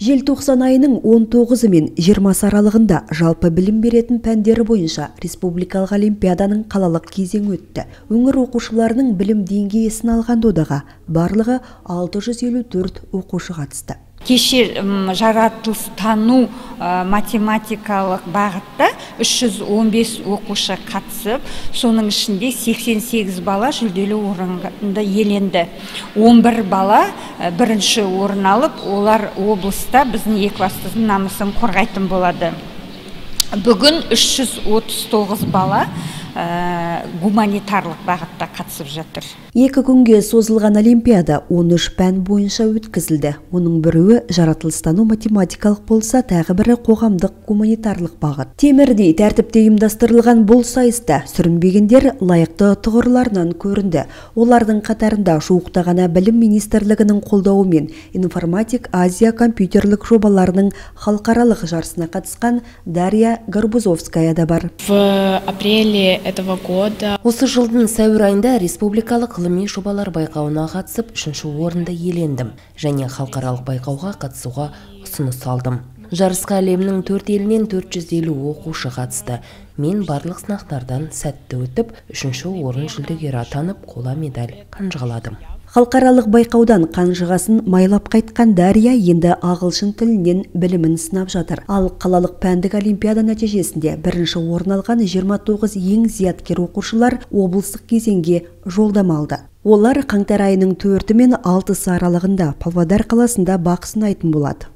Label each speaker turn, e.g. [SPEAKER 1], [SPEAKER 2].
[SPEAKER 1] желтоқсан айының 19 мен 20 аралығында жалпы білім беретін пәндері бойынша республикалық олимпиаданың қалалық кезеңі өтті. Өңір оқушыларының білім деңгейі алған додаға барлығы 654 оқушы қатысты.
[SPEAKER 2] Кеше жаратылыстану математикалық бағытта 315 оқушы қатысып соның ішінде 88 бала жүлделі орынды иеленді. 11 бала бірінші орын алып олар облыста біздің екібастұздың намысын қорғайтын болады. Бүгін 339 бала гуманитарлық бағытта қатысып жатыр.
[SPEAKER 1] Екі күнге созылған олимпиада 13 пән бойынша өткізілді. Оның біреуі жаратылыстану математикалық болса тағы бірі қоғамдық гуманитарлық бағыт. Темірдей тәртіпте ұйымдастырылған бұл сайыста сүрінбегендер лайықты тұғырларынан көрінді. Олардың қатарында жуықта ғана білім министрлігінің қолдауымен информатик азия компьютерлік жобаларының халықаралық жарысына қатысқан дарья гарбузовская да бар.
[SPEAKER 3] В апреле этого года.
[SPEAKER 4] Осы жылдың сәуір айында республикалық ғылыми жобалар байқауына қатысып үшінші орынды иелендім және халықаралық байқауға қатысуға ұсыныс алдым. Жарысқа әлемнің төрт елінен 450 оқушы қатысты. Мен барлық сынақтардан сәтті өтіп үшінші орын жүлдегері атанып қола медаль қанжығаладым.
[SPEAKER 1] Халықаралық байқаудан қанжығасын майлап қайтқан дария енді ағылшын тілінен білімін сынап жатыр. Ал қалалық пәндік олимпиада нәтижесінде бірінші орын алған 29 ең зияткер оқушылар облыстық кезеңге жолдама алды. Олар қаңтар айының төрті мен алтысы аралығында павлодар қаласында бақ сынайтын болады.